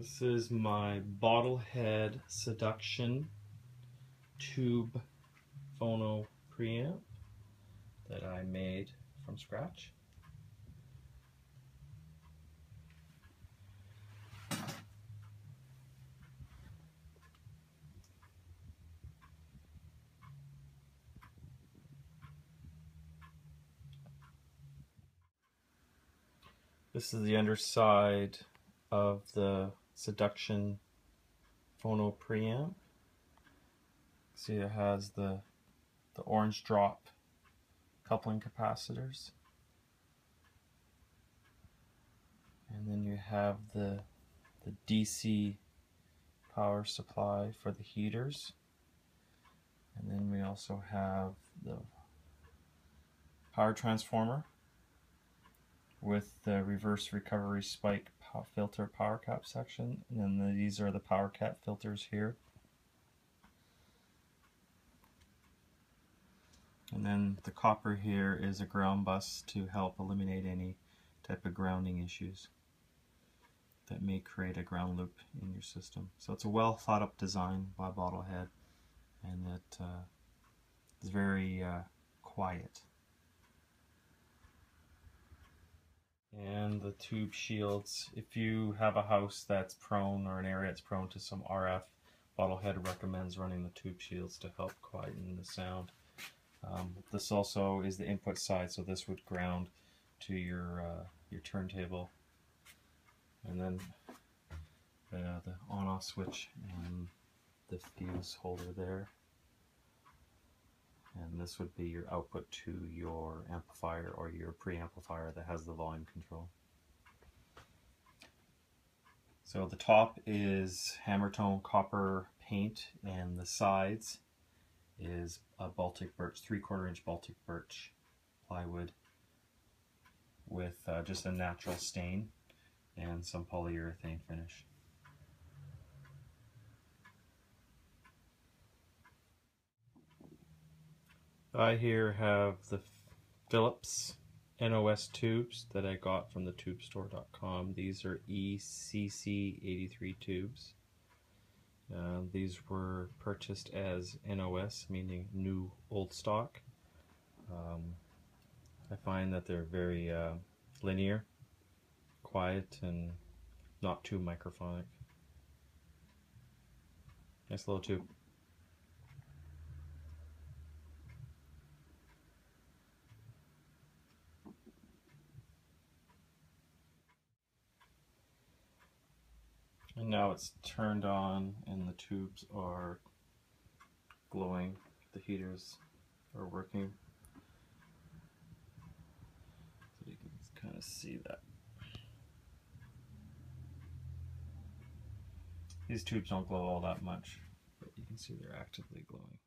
This is my Bottlehead Seduction tube phono preamp that I made from scratch. This is the underside of the Seduction phono preamp. See it has the the orange drop coupling capacitors. And then you have the the DC power supply for the heaters. And then we also have the power transformer with the reverse recovery spike filter power cap section. And then these are the power cap filters here. And then the copper here is a ground bus to help eliminate any type of grounding issues that may create a ground loop in your system. So it's a well thought up design by Bottlehead and it uh, is very uh, quiet the tube shields. If you have a house that's prone or an area that's prone to some RF, Bottlehead recommends running the tube shields to help quieten the sound. Um, this also is the input side, so this would ground to your uh, your turntable, and then uh, the on-off switch and the fuse holder there and this would be your output to your amplifier or your preamplifier that has the volume control. So the top is hammer tone copper paint and the sides is a Baltic birch, three quarter inch Baltic birch plywood with uh, just a natural stain and some polyurethane finish. I here have the Philips NOS tubes that I got from the tubestore.com. These are ECC88 tubes. Uh, these were purchased as NOS, meaning new old stock. Um, I find that they're very uh, linear, quiet, and not too microphonic. Nice little tube. And now it's turned on and the tubes are glowing. The heaters are working. So you can kind of see that. These tubes don't glow all that much, but you can see they're actively glowing.